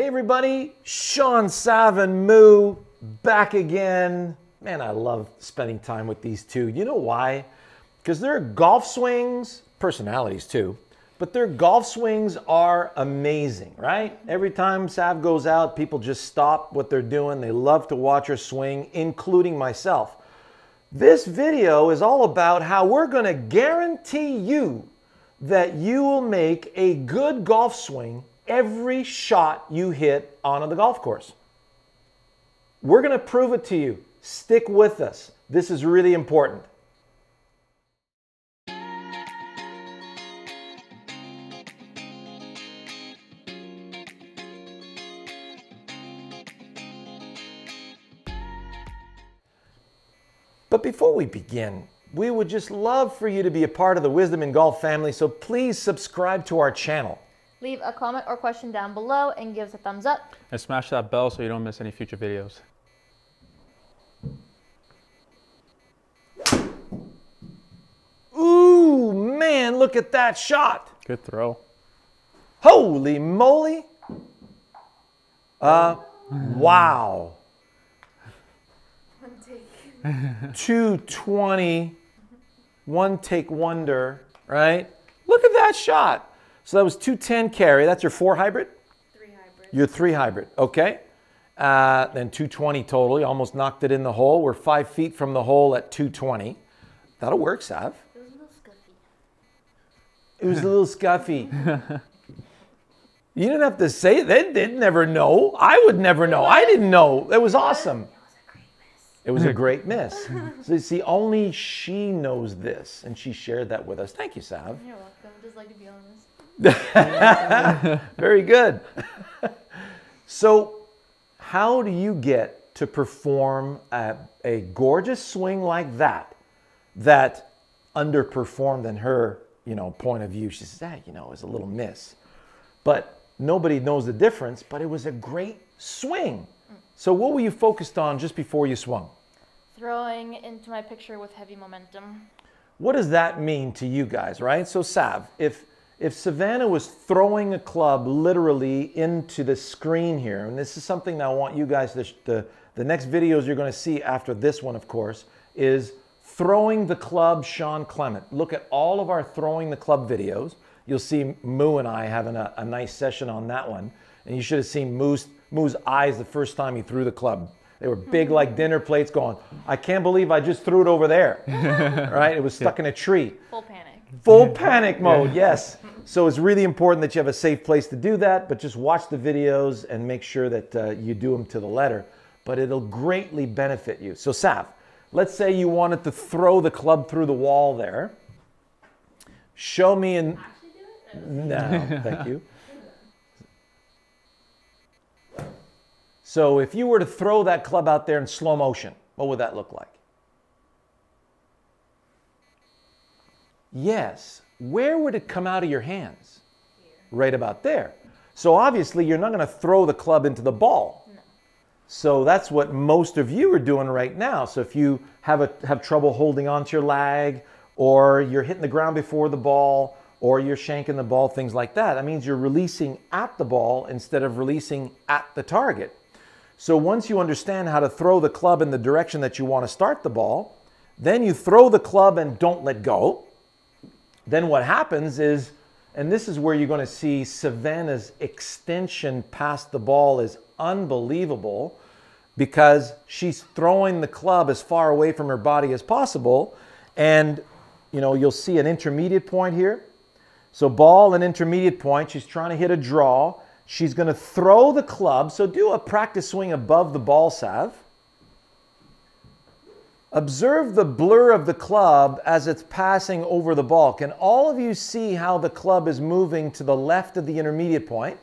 Hey everybody, Shawn Savin Mu back again. Man, I love spending time with these two. You know why? Because their golf swings, personalities too, but their golf swings are amazing, right? Every time Sav goes out, people just stop what they're doing. They love to watch her swing, including myself. This video is all about how we're to guarantee you that you will make a good golf swing every shot you hit onto the golf course. We're going to prove it to you. Stick with us. This is really important. But before we begin, we would just love for you to be a part of the Wisdom in Golf family, so please subscribe to our channel. Leave a comment or question down below and give us a thumbs up. And smash that bell so you don't miss any future videos. Ooh, man, look at that shot. Good throw. Holy moly. Uh, wow. 220, one take wonder, right? Look at that shot. So that was 210 carry. That's your four hybrid? Three hybrid. Your three hybrid, okay. Uh, then 220 total. You almost knocked it in the hole. We're five feet from the hole at 220. That'll work, Sav. It was a little scuffy. It was a little scuffy. you didn't have to say it. They did never know. I would never know. I didn't know. It was awesome. It was a great miss. It was a great miss. So you see, only she knows this, and she shared that with us. Thank you, Sav. You're welcome. Just like to be honest. Very good. so, how do you get to perform a, a gorgeous swing like that, that underperformed in her, you know, point of view? She says, ah, you know, it was a little miss, but nobody knows the difference. But it was a great swing. So, what were you focused on just before you swung? Throwing into my picture with heavy momentum. What does that mean to you guys, right? So, Sav, if if Savannah was throwing a club literally into the screen here, and this is something that I want you guys to, the, the next videos you're going to see after this one, of course, is throwing the club Shawn Clement. Look at all of our throwing the club videos. You'll see Mu and I having a, a nice session on that one. And you should have seen Mu's, Mu's eyes the first time he threw the club. They were big hmm. like dinner plates going, I can't believe I just threw it over there. right? It was stuck in a tree. Full panic. Full panic mode, yes. Hmm. So it's really important that you have a safe place to do that, but just watch the videos and make sure that uh, you do them to the letter. But it'll greatly benefit you. So, Sav, let's say you wanted to throw the club through the wall there. Show me in. No, thank you. So, if you were to throw that club out there in slow motion, what would that look like? Yes. Where would it come out of your hands? Right about there. So obviously, you're not going to throw the club into the ball. So that's what most of you are doing right now. So if you have a, have trouble holding onto your lag, or you're hitting the ground before the ball, or you're shanking the ball, things like that, that means you're releasing at the ball instead of releasing at the target. So once you understand how to throw the club in the direction that you want to start the ball, then you throw the club and don't let go then what happens is, and this is where you're going to see Savannah's extension past the ball is unbelievable because she's throwing the club as far away from her body as possible. And, you know, you'll see an intermediate point here. So ball and intermediate point, she's trying to hit a draw. She's going to throw the club. So do a practice swing above the ball Sav. Observe the blur of the club as it's passing over the ball. Can all of you see how the club is moving to the left of the intermediate point?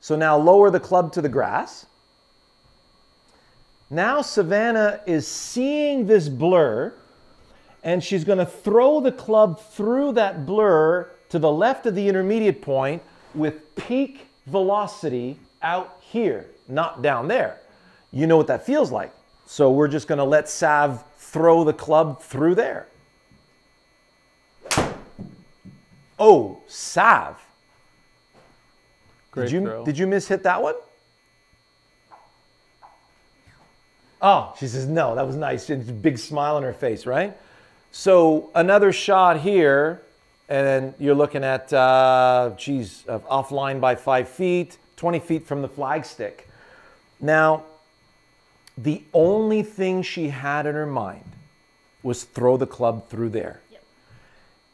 So now lower the club to the grass. Now Savannah is seeing this blur and she's going to throw the club through that blur to the left of the intermediate point with peak velocity out here, not down there. You know what that feels like. So we're just going to let Sav throw the club through there. Oh, Sav. Great did you throw. did you miss hit that one? Oh, she says no. That was nice. She's a big smile on her face, right? So another shot here, and you're looking at, uh, geez, offline by five feet, 20 feet from the flagstick. Now, the only thing she had in her mind was throw the club through there. Yep.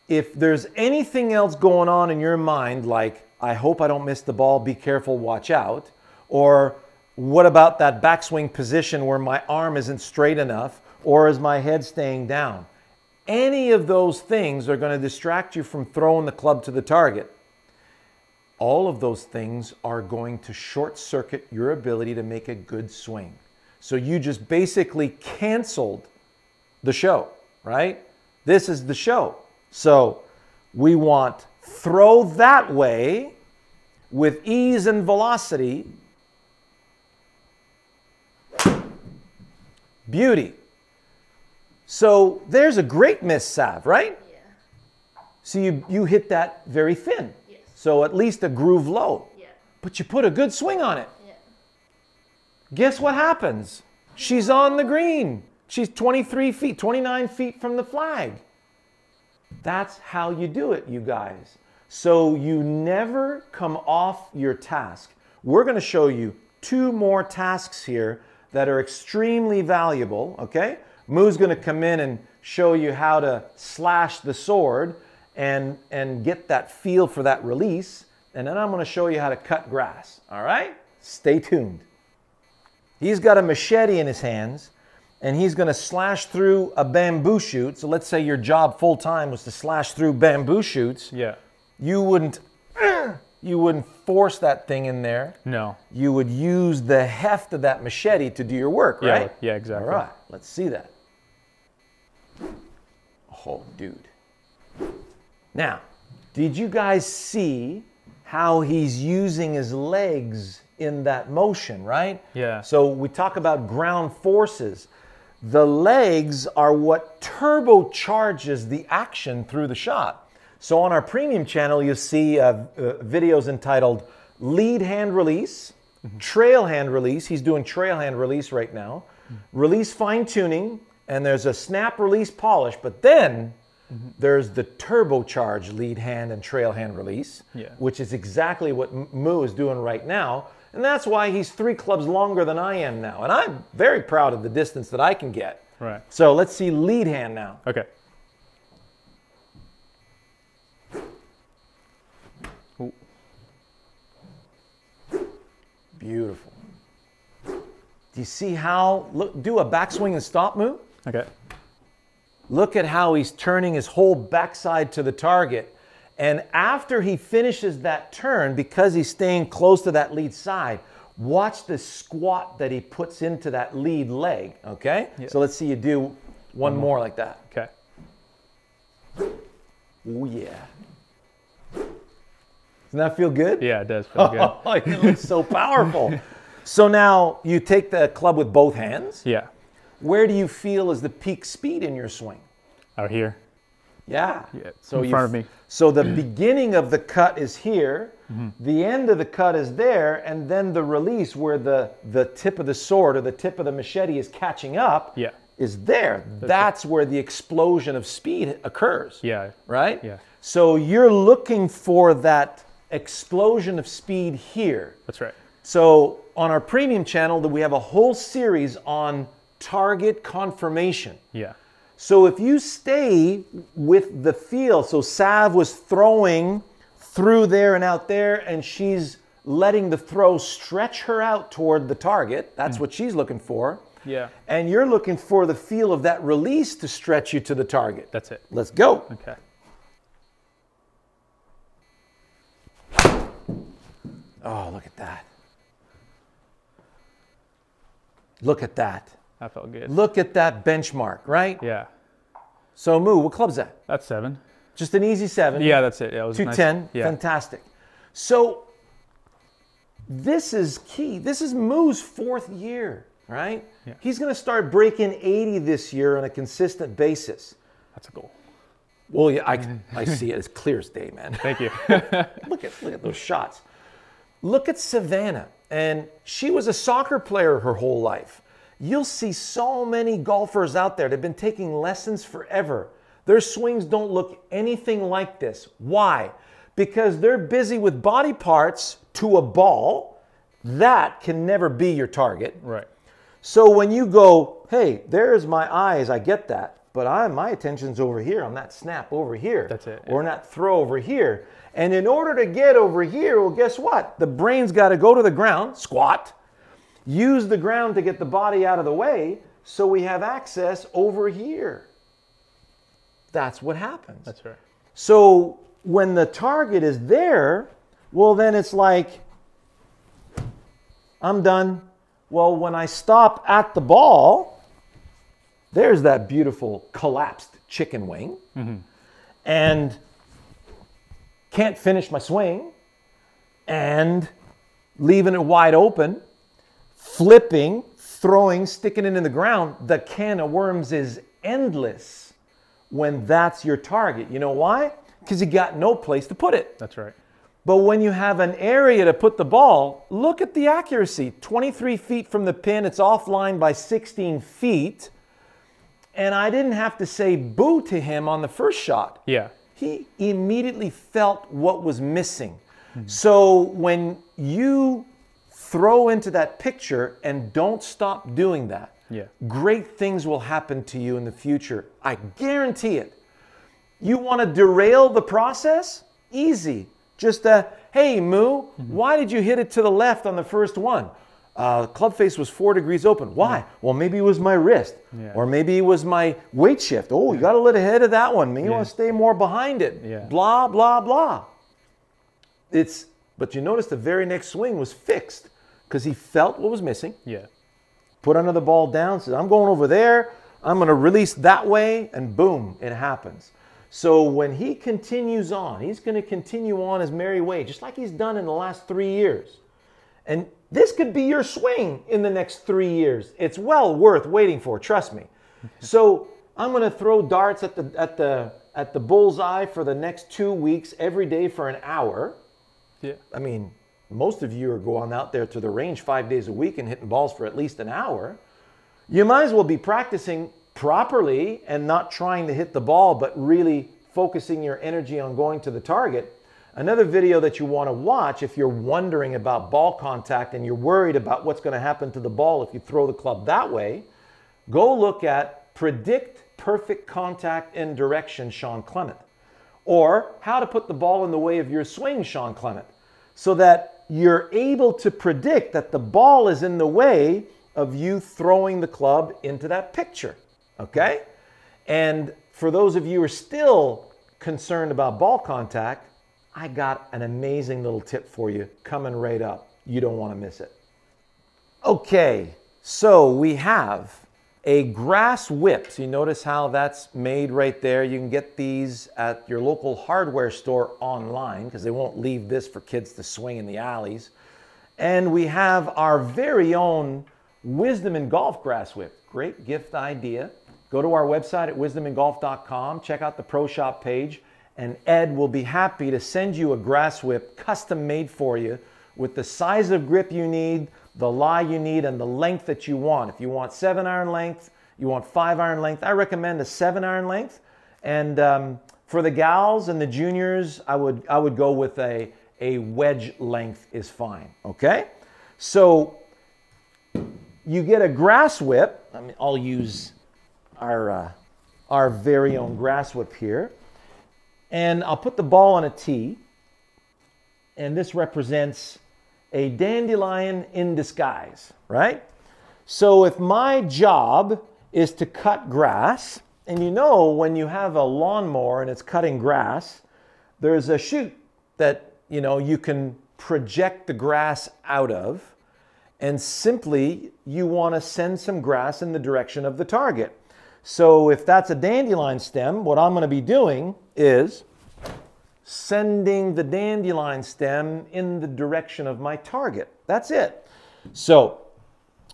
If there's anything else going on in your mind, like, I hope I don't miss the ball, be careful, watch out, or what about that backswing position where my arm isn't straight enough, or is my head staying down? Any of those things are going to distract you from throwing the club to the target. All of those things are going to short circuit your ability to make a good swing. So you just basically canceled the show, right? This is the show. So we want throw that way with ease and velocity. Beauty. So there's a great miss Sav, right? Yeah. So you, you hit that very thin. Yes. So at least a groove low. Yeah. But you put a good swing on it. Guess what happens? She's on the green. She's 23 feet, 29 feet from the flag. That's how you do it, you guys. So you never come off your task. We're going to show you two more tasks here that are extremely valuable, okay? Mu's going to come in and show you how to slash the sword and, and get that feel for that release. And then I'm going to show you how to cut grass, all right? Stay tuned. He's got a machete in his hands and he's going to slash through a bamboo shoot. So let's say your job full time was to slash through bamboo shoots. Yeah. You wouldn't you wouldn't force that thing in there. No. You would use the heft of that machete to do your work, Yeah, right? yeah, exactly. All right, let's see that. Oh, dude. Now, did you guys see how he's using his legs in that motion, right? Yeah. So we talk about ground forces. The legs are what turbocharges the action through the shot. So on our premium channel, you'll see uh, uh, videos entitled Lead Hand Release, Trail Hand Release. He's doing trail hand release right now. Release fine tuning, and there's a snap release polish, but then there's the turbocharged lead hand and trail hand release, Yeah. which is exactly what Mu is doing right now. And that's why he's three clubs longer than I am now. And I'm very proud of the distance that I can get. Right. So let's see lead hand now. Okay. Ooh. Beautiful. Do you see how, look, do a backswing and stop move? Okay. Look at how he's turning his whole backside to the target. And after he finishes that turn, because he's staying close to that lead side, watch the squat that he puts into that lead leg. Okay? So let's see you do one more like that. Okay. Oh, yeah. Doesn't that feel good? Yeah, it does feel good. Oh, it looks so powerful. so now you take the club with both hands. Yeah. Where do you feel is the peak speed in your swing? Out here. Yeah. Yeah, So in front of me. So the beginning of the cut is here, Mm-hmm. the end of the cut is there, and then the release where the the tip of the sword or the tip of the machete is catching up Yeah. is there. That's where the explosion of speed occurs. Yeah. Right? Yeah. So you're looking for that explosion of speed here. That's right. So on our premium channel, that we have a whole series on target confirmation. Yeah. So if you stay with the feel, so Sav was throwing through there and out there, and she's letting the throw stretch her out toward the target. That's hmm. what she's looking for. Yeah. And you're looking for the feel of that release to stretch you to the target. That's it. Let's go. Okay. Oh, look at that. Look at that. That felt good. Look at that benchmark, right? Yeah. So, Mu, what club's that? That's seven. Just an easy seven. Yeah, that's it. Yeah, it was nice. 210. Yeah. Fantastic. So this is key. This is Mu's fourth year, right? Yeah. He's going to start breaking 80 this year on a consistent basis. That's a goal. Well, yeah, I, I see it as clear as day, man. Thank you. look at look at those shots. Look at Savannah, and she was a soccer player her whole life. You'll see so many golfers out there that have been taking lessons forever. Their swings don't look anything like this. Why? Because they're busy with body parts to a ball. That can never be your target. Right. So when you go, hey, there's my eyes, I get that, but I my attention's over here on that snap over here, That's it, or on that throw over here. And in order to get over here, well, guess what? The brain's got to go to the ground, squat, use the ground to get the body out of the way, so we have access over here. That's what happens. That's right. So when the target is there, well, then it's like, I'm done. Well, when I stop at the ball, there's that beautiful collapsed chicken wing. Mm-hmm. And can't finish my swing and leaving it wide open, flipping, throwing, sticking it in the ground. The can of worms is endless when that's your target. You know why? Because you got no place to put it. That's right. But when you have an area to put the ball, look at the accuracy 23 feet from the pin, it's offline by 16 feet. And I didn't have to say boo to him on the first shot. Yeah. He immediately felt what was missing. Hmm. So when you throw into that picture and don't stop doing that, Yeah. great things will happen to you in the future. I guarantee it. You want to derail the process? Easy. Just a, hey, Mu, why did you hit it to the left on the first one? Uh, club face was four degrees open. Why? Well, maybe it was my wrist, Yeah. or maybe it was my weight shift. Oh, you got to let ahead of that one. Maybe you Yeah. want to stay more behind it. Yeah. Blah blah blah. It's but you notice the very next swing was fixed because he felt what was missing Yeah. put another ball down, says, I'm going over there, I'm going to release that way, and boom, it happens. So when he continues on, he's going to continue on his merry way, just like he's done in the last three years. And this could be your swing in the next three years. It's well worth waiting for, trust me. So I'm going to throw darts at the, at, the, at the bullseye for the next two weeks every day for an hour. Yeah. I mean, most of you are going out there to the range five days a week and hitting balls for at least an hour. You might as well be practicing properly and not trying to hit the ball, but really focusing your energy on going to the target. Another video that you want to watch if you're wondering about ball contact and you're worried about what's going to happen to the ball if you throw the club that way, go look at Predict Perfect Contact and Direction, Shawn Clement or how to put the ball in the way of your swing, Shawn Clement, so that you're able to predict that the ball is in the way of you throwing the club into that picture. Okay? And for those of you who are still concerned about ball contact, I got an amazing little tip for you coming right up. You don't want to miss it. Okay, so we have a grass whip. So you notice how that's made right there. You can get these at your local hardware store online because they won't leave this for kids to swing in the alleys. And we have our very own Wisdom in Golf grass whip. Great gift idea. Go to our website at wisdomingolf.com, check out the Pro Shop page, and Ed will be happy to send you a grass whip custom made for you with the size of grip you need, the lie you need, and the length that you want. If you want seven iron length, you want five iron length, I recommend a seven iron length. And um, for the gals and the juniors, I would I would go with a a wedge length is fine. Okay, so you get a grass whip. I mean, I'll use our uh, our very own grass whip here, and I'll put the ball on a tee. And this represents a dandelion in disguise, right? So if my job is to cut grass, and you know when you have a lawnmower and it's cutting grass, there's a chute that you know you can project the grass out of, and simply you want to send some grass in the direction of the target. So if that's a dandelion stem, what I'm going to be doing is sending the dandelion stem in the direction of my target. That's it. So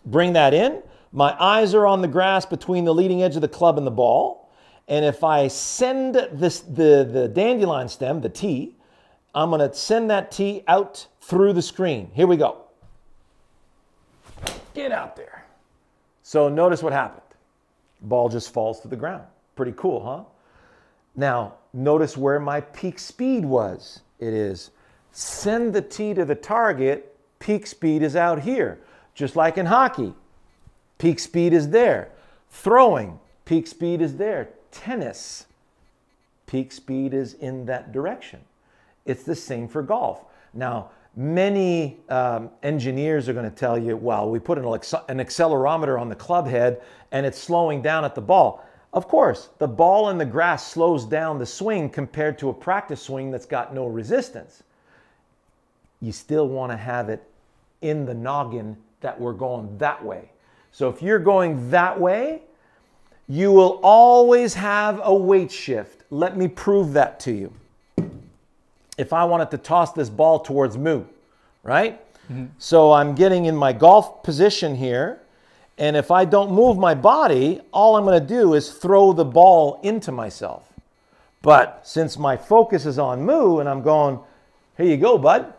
bring that in. My eyes are on the grass between the leading edge of the club and the ball. And if I send this the, the dandelion stem, the tee, I'm going to send that tee out through the screen. Here we go. Get out there. So notice what happened. Ball just falls to the ground. Pretty cool, huh? Now, notice where my peak speed was. It is send the tee to the target, peak speed is out here. Just like in hockey, peak speed is there. Throwing, peak speed is there. Tennis, peak speed is in that direction. It's the same for golf. Now, many um, engineers are going to tell you, well, we put an, an accelerometer on the club head and it's slowing down at the ball. Of course, the ball in the grass slows down the swing compared to a practice swing that's got no resistance. You still want to have it in the noggin that we're going that way. So if you're going that way, you will always have a weight shift. Let me prove that to you. If I wanted to toss this ball towards Mu, right? Mm-hmm. So I'm getting in my golf position here and if I don't move my body, all I'm going to do is throw the ball into myself. But since my focus is on Mu and I'm going, here you go, bud.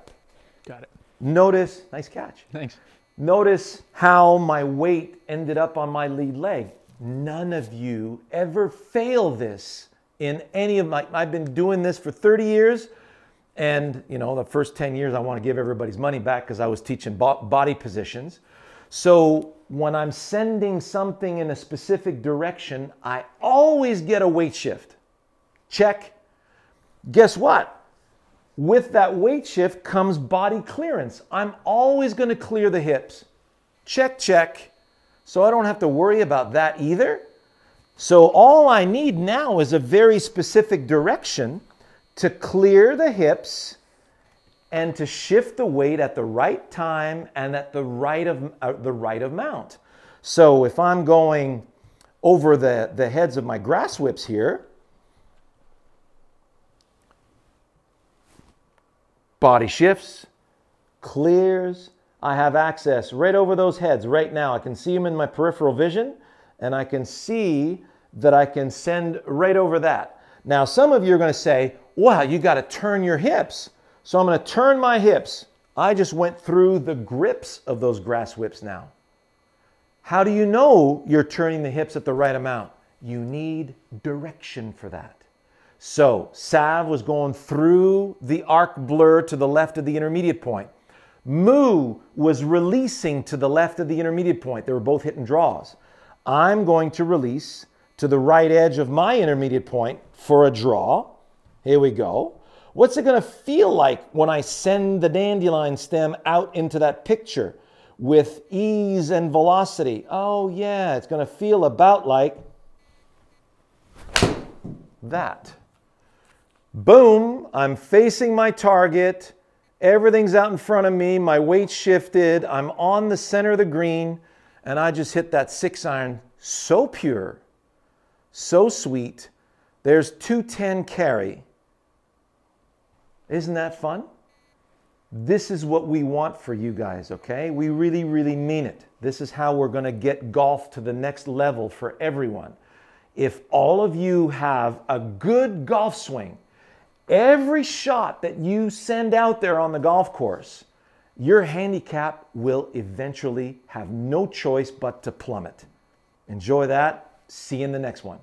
Got it. Notice, nice catch. Thanks. Notice how my weight ended up on my lead leg. None of you ever fail this in any of my, I've been doing this for 30 years. And, you know, the first 10 years, I want to give everybody's money back because I was teaching body positions. So when I'm sending something in a specific direction, I always get a weight shift. Check. Guess what? With that weight shift comes body clearance. I'm always going to clear the hips. Check, check. So I don't have to worry about that either. So all I need now is a very specific direction to clear the hips and to shift the weight at the right time and at the right of uh, the right amount. So if I'm going over the, the heads of my grass whips here, body shifts, clears, I have access right over those heads right now. I can see them in my peripheral vision and I can see that I can send right over that. Now, some of you are going to say, wow, you got to turn your hips. So I'm going to turn my hips. I just went through the grips of those grass whips now. How do you know you're turning the hips at the right amount? You need direction for that. So Sav was going through the arc blur to the left of the intermediate point. Mu was releasing to the left of the intermediate point. They were both hitting draws. I'm going to release to the right edge of my intermediate point for a draw. Here we go. What's it going to feel like when I send the dandelion stem out into that picture with ease and velocity? Oh, yeah, it's going to feel about like that. Boom, I'm facing my target. Everything's out in front of me. My weight shifted. I'm on the center of the green, and I just hit that six iron so pure, so sweet. There's 210 carry. Isn't that fun? This is what we want for you guys, okay? We really, really mean it. This is how we're going to get golf to the next level for everyone. If all of you have a good golf swing, every shot that you send out there on the golf course, your handicap will eventually have no choice but to plummet. Enjoy that. See you in the next one.